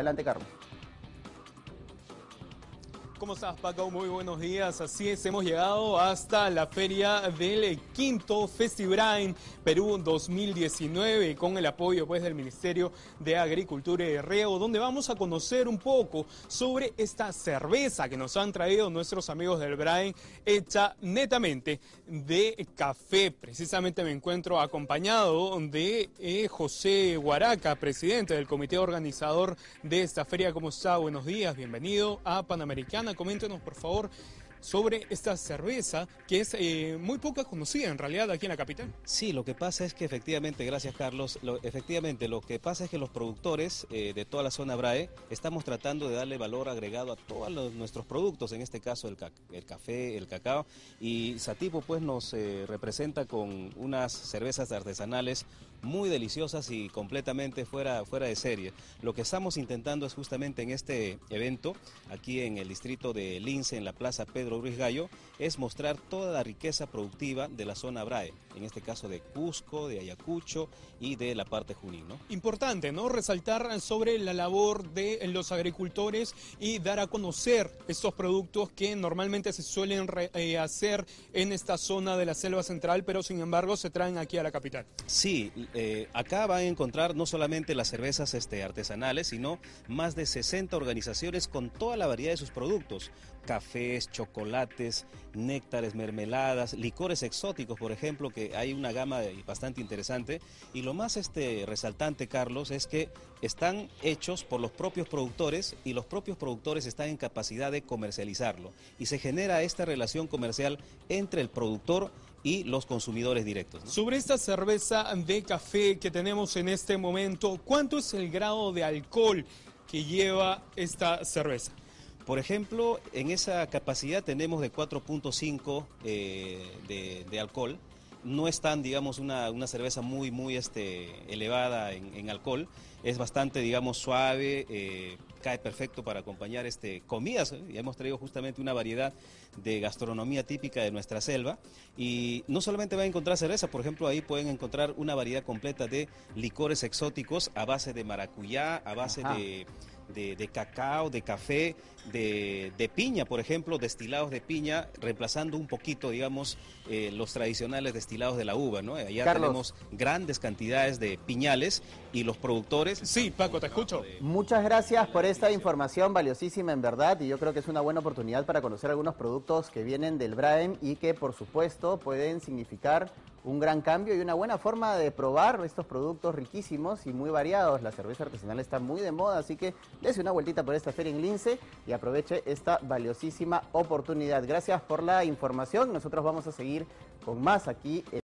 Adelante, Carlos. ¿Cómo estás, Paco? Muy buenos días. Así es, hemos llegado hasta la feria del quinto Festibrain Perú 2019 con el apoyo pues, del Ministerio de Agricultura y Riego, donde vamos a conocer un poco sobre esta cerveza que nos han traído nuestros amigos del Brain, hecha netamente de café. Precisamente me encuentro acompañado de eh, José Guaraca, presidente del comité organizador de esta feria. ¿Cómo está? Buenos días, bienvenido a Panamericana coméntenos por favor sobre esta cerveza que es eh, muy poca conocida en realidad aquí en la capital. Sí, lo que pasa es que efectivamente, gracias Carlos, efectivamente lo que pasa es que los productores eh, de toda la zona BRAE estamos tratando de darle valor agregado a todos nuestros productos, en este caso el, café, el cacao, y Satipo pues nos eh, representa con unas cervezas artesanales muy deliciosas y completamente fuera, fuera de serie. Lo que estamos intentando es justamente en este evento, aquí en el distrito de Lince, en la Plaza Pedro Ruiz Gallo, es mostrar toda la riqueza productiva de la zona Brae, en este caso de Cusco, de Ayacucho y de la parte Junín. ¿no? Importante, ¿no? Resaltar sobre la labor de los agricultores y dar a conocer estos productos que normalmente se suelen eh, hacer en esta zona de la selva central, pero sin embargo se traen aquí a la capital. Sí, eh, acá van a encontrar no solamente las cervezas este, artesanales, sino más de 60 organizaciones con toda la variedad de sus productos. Cafés, chocolates, néctares, mermeladas, licores exóticos, por ejemplo, que hay una gama bastante interesante. Y lo más este, resaltante, Carlos, es que están hechos por los propios productores y los propios productores están en capacidad de comercializarlo. Y se genera esta relación comercial entre el productor y los consumidores directos. Sobre esta cerveza de café que tenemos en este momento, ¿cuánto es el grado de alcohol que lleva esta cerveza? Por ejemplo, en esa capacidad tenemos de 4.5 eh, de, alcohol. No es tan, digamos, una, cerveza muy, muy este, elevada en, alcohol. Es bastante, digamos, suave, eh, cae perfecto para acompañar este, comidas. ¿eh? Y hemos traído justamente una variedad de gastronomía típica de nuestra selva. Y no solamente va a encontrar cerveza, por ejemplo, ahí pueden encontrar una variedad completa de licores exóticos a base de maracuyá, a base de de, cacao, de café, de, piña, por ejemplo, destilados de piña, reemplazando un poquito, digamos, eh, los tradicionales destilados de la uva, ¿no? Allá tenemos grandes cantidades de piñales y los productores... Sí, Paco, te escucho. Muchas gracias por esta información valiosísima en verdad y yo creo que es una buena oportunidad para conocer algunos productos que vienen del Braem y que por supuesto pueden significar un gran cambio y una buena forma de probar estos productos riquísimos y muy variados. La cerveza artesanal está muy de moda, así que dése una vueltita por esta feria en Lince y aproveche esta valiosísima oportunidad. Gracias por la información. Nosotros vamos a seguir con más aquí en